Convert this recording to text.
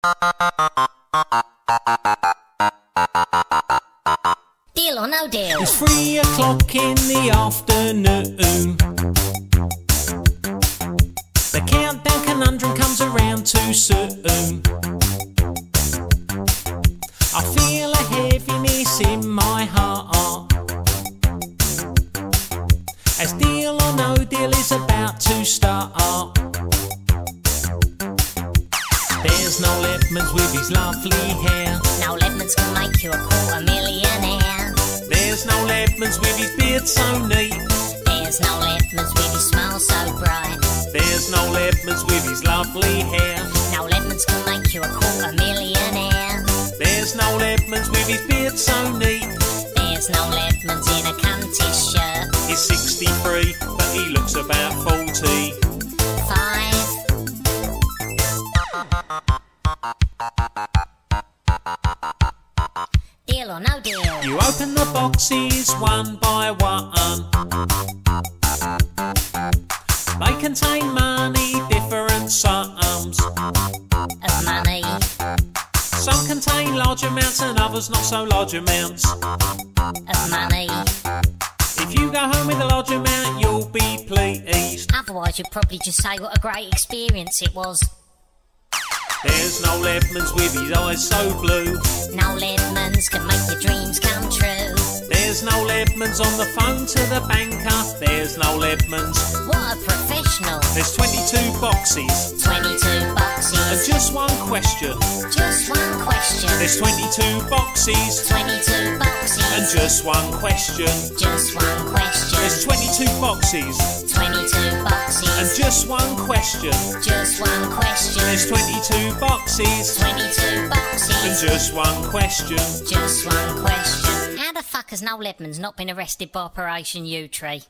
Deal or no deal? It's three o'clock in the afternoon. The countdown conundrum comes around too soon. I feel a heaviness in my heart. As deal or no deal is about to start. There's Noel Edmonds with his lovely hair. Noel Edmonds can make you a quarter millionaire. There's Noel Edmonds with his beard so neat. There's no Ledmans with his smile so bright. There's Noel Edmonds with his lovely hair. Noel Edmonds can make you a quarter millionaire. There's Noel Edmonds with his beard so neat. There's no Ledmans in a cuntish shirt. He's 63, Deal or no deal? You open the boxes one by one. They contain money, different sums. Of money. Some contain large amounts and others not so large amounts. Of money. If you go home with a large amount, you'll be pleased. Otherwise, you'd probably just say what a great experience it was. There's Noel Edmonds with his eyes so blue. Noel Edmonds can make your dreams come true. There's Noel Edmonds on the phone to the banker. There's Noel Edmonds. What a professional. There's 22 boxes 22 boxes. and just one question. Just one question. There's 22 boxes 22 boxes. and just one question. Just one question. There's 22 boxes 22 boxes. And just one question. Just one question. There's 22 boxes 22 and boxes. just one question. Just one question. How the fuck has Noel Edmonds not been arrested by Operation Yewtree?